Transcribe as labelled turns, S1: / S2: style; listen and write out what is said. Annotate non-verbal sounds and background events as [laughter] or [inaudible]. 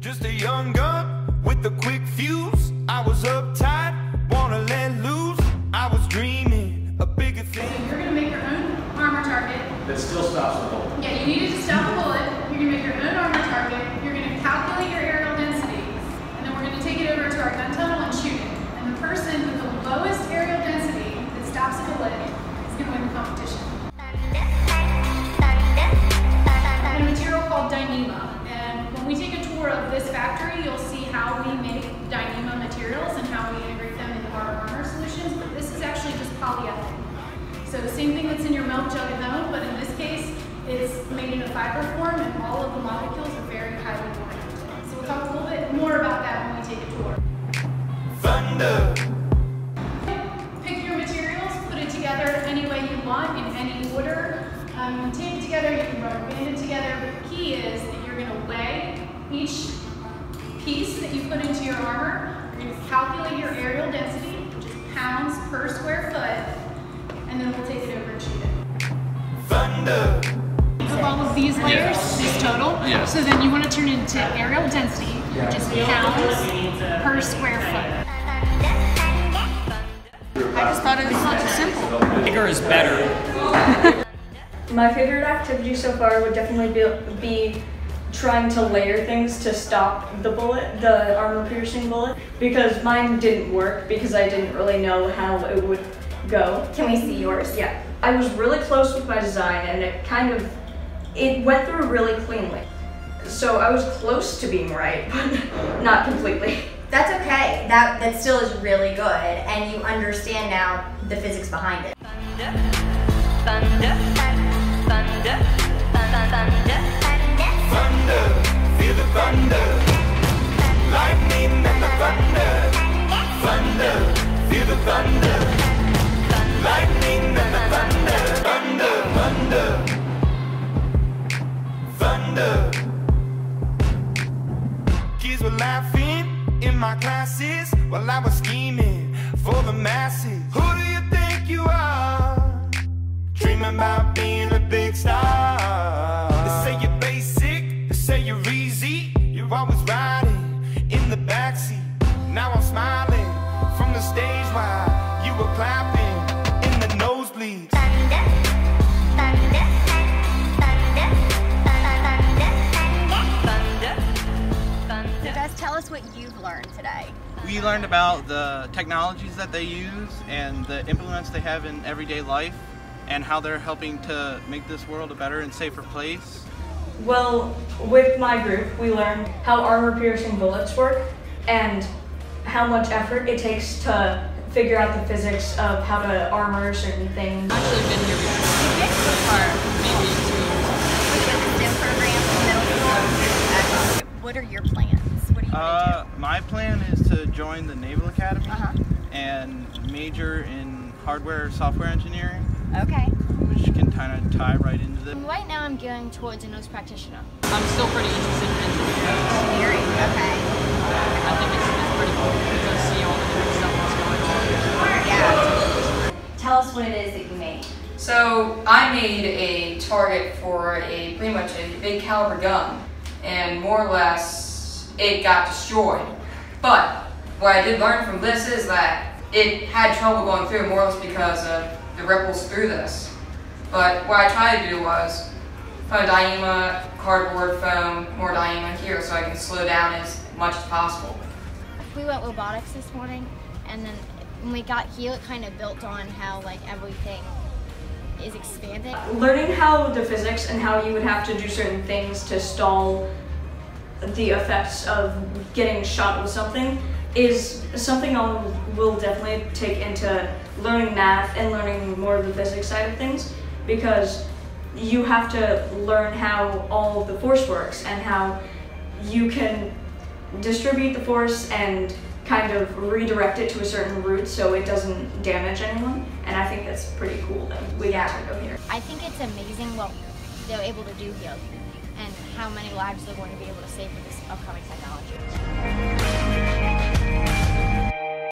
S1: Just a young gun with a quick fuse. I was uptight, wanna let loose. I was dreaming a bigger thing.
S2: You're gonna make your own armor target.
S3: That still stops the bullet.
S2: Yeah, you need it to stop a bullet. You're gonna make your own armor target. You're gonna calculate your areal density, and then we're gonna take it over to our gun tunnel and shoot it. And the person with the lowest areal density that stops a bullet is gonna win the competition. And a material called Dyneema. And when we take a tour of this factory, you'll see how we make Dyneema materials and how we integrate them into our armor solutions. But this is actually just polyethylene. So same thing that's in your milk jug at home, but in this case, it's made in a fiber form and all of the molecules are very highly oriented. So we'll talk a little bit more about that when we take a tour.
S1: Thunder,
S2: Pick your materials, put it together any way you want, in any order. Um, tape it together, you can rubber band it together, but the key is that you're gonna weigh each piece that you put into your armor. You're gonna calculate your areal density, which is pounds per square foot, and then we'll take it over and shoot it.
S1: thunder,
S2: of all of these layers, this total.
S3: Yeah.
S2: So then you want to turn it into areal density, which is pounds per square foot. I just thought it was so simple.
S4: Bigger is better. [laughs]
S5: My favorite activity so far would definitely be, be trying to layer things to stop the bullet, the armor piercing bullet, because mine didn't work because I didn't really know how it would go.
S6: Can we see yours?
S5: Yeah, I was really close with my design and it kind of, it went through really cleanly. So I was close to being right, [laughs] but not completely.
S6: That's okay. That that still is really good, and you understand now the physics behind it.
S1: thunder, laughing in my classes while I was scheming for the masses. Who do you think you are? Dreaming about being a big star. They say you're basic, they say you're easy. You're always riding in the backseat. Now I'm smiling
S6: what you've learned today.
S7: We learned about the technologies that they use and the implements they have in everyday life and how they're helping to make this world a better and safer place.
S5: Well, with my group, we learned how armor piercing bullets work and how much effort it takes to figure out the physics of how to armor certain things.
S8: actually been here before. Or maybe two years.
S6: STEM program in middle school. What are your plans? What are you
S7: Uh,
S6: gonna
S7: my plan is join the Naval Academy
S6: do? Uh
S7: and major in hardware software engineering.
S6: Okay.
S7: which can kind of tie right into this.
S9: Right now, I'm going towards a nurse practitioner.
S8: I'm still pretty interested in engineering.
S6: Engineering. Okay.
S8: I think it's, it's pretty cool because I see all the different stuff that's going on.
S6: Yeah. Tell us what it is that you made.
S10: So I made a target for a pretty much a big caliber gun, and more or less it got destroyed. But what I did learn from this is that it had trouble going through more or less because of the ripples through this. But what I tried to do was put a Dyneema, cardboard, foam, more Dyneema here so I can slow down as much as possible.
S9: We went robotics this morning, and then when we got here, it kind of built on how like everything is expanding.
S5: Learning how the physics and how you would have to do certain things to stall the effects of getting shot with something is something I will definitely take into learning math and learning more of the physics side of things because you have to learn how all the force works and how you can distribute the force and kind of redirect it to a certain route so it doesn't damage anyone. And I think that's pretty cool that we got to go here.
S9: I think it's amazing what they're able to do here, and how many lives they're going to be able to save with this upcoming technology.